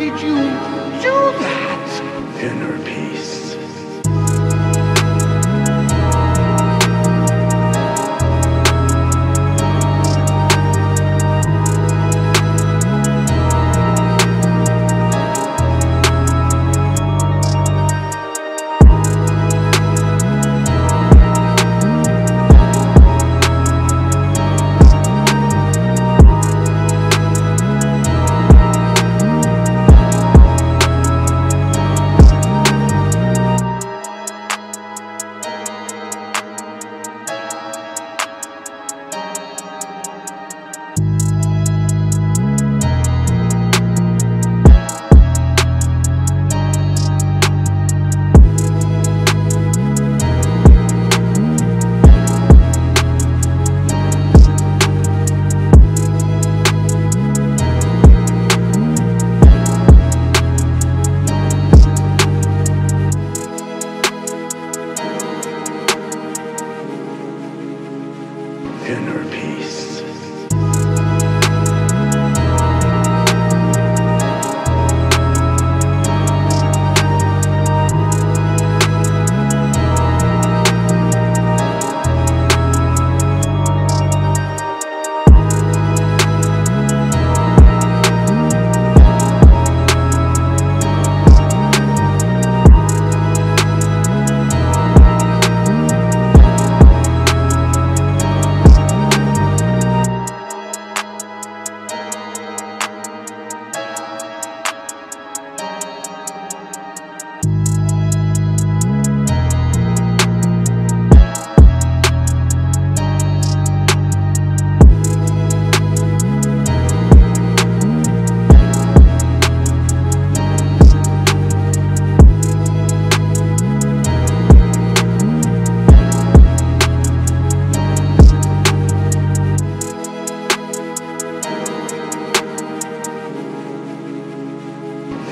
did you do that? Inner peace.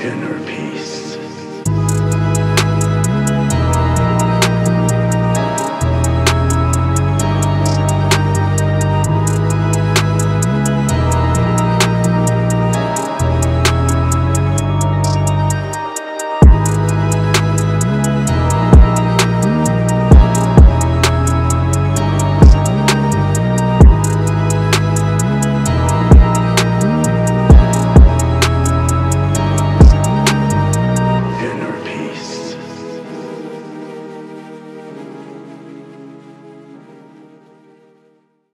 Inner peace.